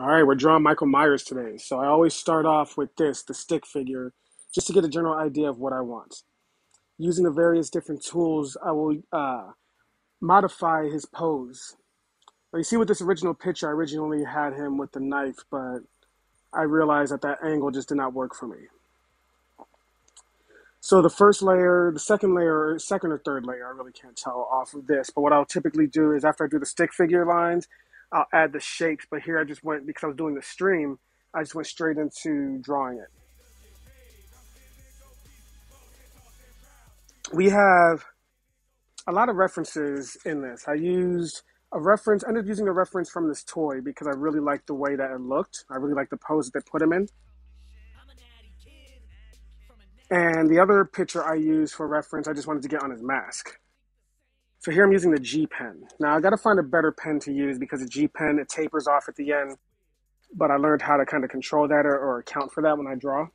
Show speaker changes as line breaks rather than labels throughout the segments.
All right, we're drawing Michael Myers today. So I always start off with this, the stick figure, just to get a general idea of what I want. Using the various different tools, I will uh, modify his pose. Now you see with this original picture, I originally had him with the knife, but I realized that that angle just did not work for me. So the first layer, the second layer, second or third layer, I really can't tell off of this. But what I'll typically do is after I do the stick figure lines, I'll add the shapes. But here I just went because I was doing the stream. I just went straight into drawing it. We have a lot of references in this. I used a reference, I ended up using a reference from this toy because I really liked the way that it looked. I really liked the pose that they put him in. And the other picture I used for reference, I just wanted to get on his mask. So here I'm using the G pen. Now I got to find a better pen to use because the G pen, it tapers off at the end. But I learned how to kind of control that or, or account for that when I draw.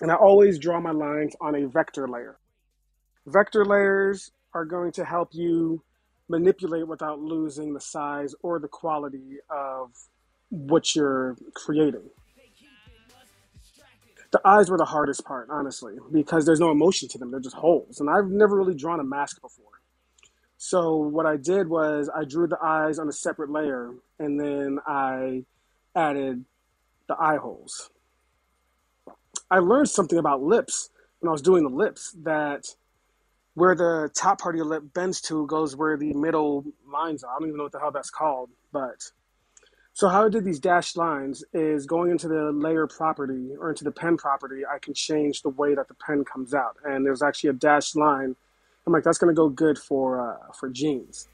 And I always draw my lines on a vector layer. Vector layers are going to help you manipulate without losing the size or the quality of what you're creating. The eyes were the hardest part, honestly, because there's no emotion to them. They're just holes. And I've never really drawn a mask before. So what I did was I drew the eyes on a separate layer and then I added the eye holes. I learned something about lips when I was doing the lips that where the top part of your lip bends to goes where the middle lines are. I don't even know what the hell that's called, but so how I did these dashed lines is going into the layer property or into the pen property, I can change the way that the pen comes out. And there's actually a dashed line. I'm like, that's to go good for, uh, for jeans.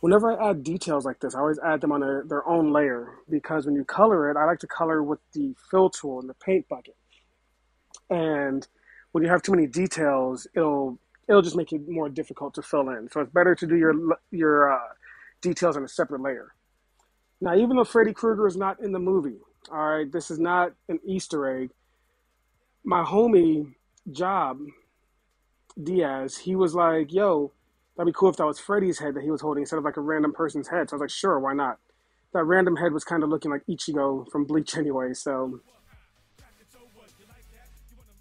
Whenever I add details like this, I always add them on a, their own layer because when you color it, I like to color with the fill tool and the paint bucket. And when you have too many details, it'll it'll just make it more difficult to fill in. So it's better to do your your uh, details on a separate layer. Now, even though Freddy Krueger is not in the movie, all right, this is not an Easter egg. My homie Job Diaz, he was like, "Yo, that'd be cool if that was Freddy's head that he was holding instead of like a random person's head." So I was like, "Sure, why not?" That random head was kind of looking like Ichigo from Bleach anyway, so.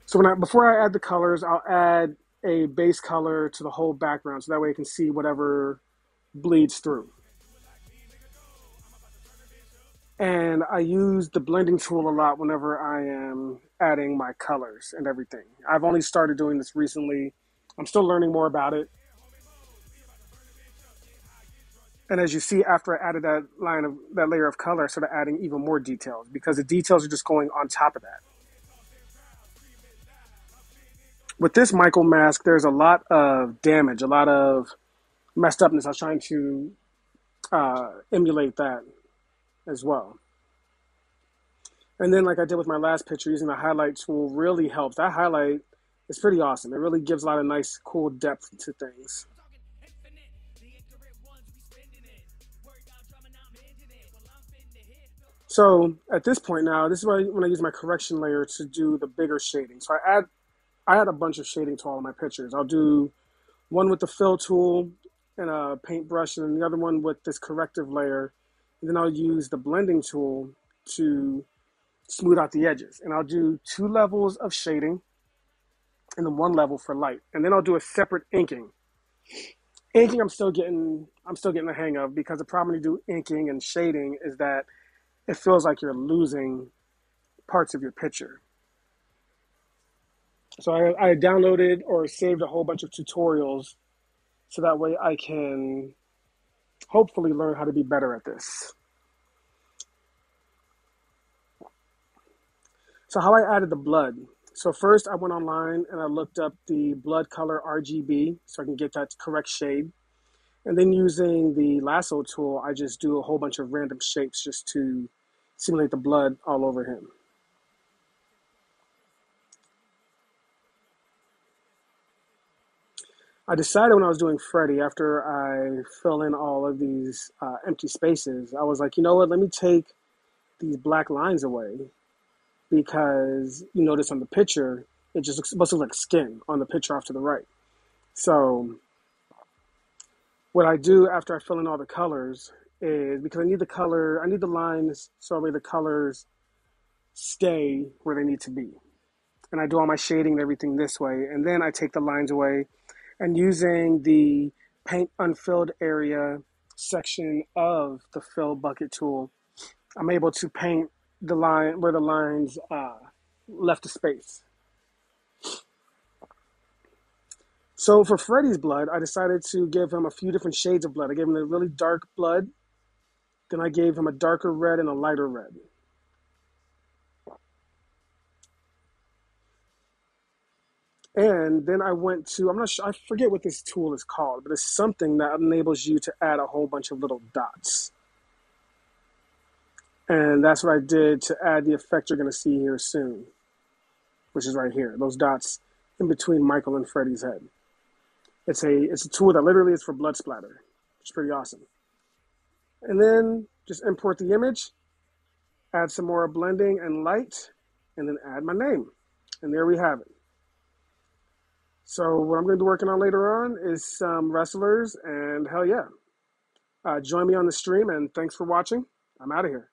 So when I before I add the colors, I'll add a base color to the whole background so that way you can see whatever bleeds through. And I use the blending tool a lot whenever I am adding my colors and everything. I've only started doing this recently. I'm still learning more about it. And as you see, after I added that line of that layer of color, I started adding even more details because the details are just going on top of that. with this Michael mask, there's a lot of damage, a lot of messed upness. I was trying to uh, emulate that as well. And then, like I did with my last picture, using the highlight tool really helps. That highlight is pretty awesome. It really gives a lot of nice, cool depth to things. So at this point now, this is I, when I use my correction layer to do the bigger shading. So I add I add a bunch of shading to all of my pictures. I'll do one with the fill tool and a paintbrush, and then the other one with this corrective layer. And then I'll use the blending tool to smooth out the edges. And I'll do two levels of shading and then one level for light. And then I'll do a separate inking. Inking I'm still getting I'm still getting the hang of because the problem when you do inking and shading is that it feels like you're losing parts of your picture. So I, I downloaded or saved a whole bunch of tutorials so that way I can hopefully learn how to be better at this. So how I added the blood. So first I went online and I looked up the blood color RGB so I can get that correct shade. And then using the lasso tool, I just do a whole bunch of random shapes just to simulate the blood all over him. I decided when I was doing Freddy, after I fill in all of these uh, empty spaces, I was like, you know what? Let me take these black lines away because you notice on the picture, it just looks supposed to look like skin on the picture off to the right. So, what I do after I fill in all the colors is because I need the color, I need the lines so that the colors stay where they need to be. And I do all my shading and everything this way. And then I take the lines away and using the paint unfilled area section of the fill bucket tool, I'm able to paint the line where the lines uh, left a space. So for Freddy's blood, I decided to give him a few different shades of blood. I gave him a really dark blood, then I gave him a darker red and a lighter red. And then I went to, I'm not sure, I forget what this tool is called, but it's something that enables you to add a whole bunch of little dots. And that's what I did to add the effect you're going to see here soon, which is right here, those dots in between Michael and Freddy's head. It's a, it's a tool that literally is for blood splatter, which is pretty awesome. And then just import the image, add some more blending and light, and then add my name. And there we have it. So what I'm going to be working on later on is some wrestlers, and hell yeah. Uh, join me on the stream, and thanks for watching. I'm out of here.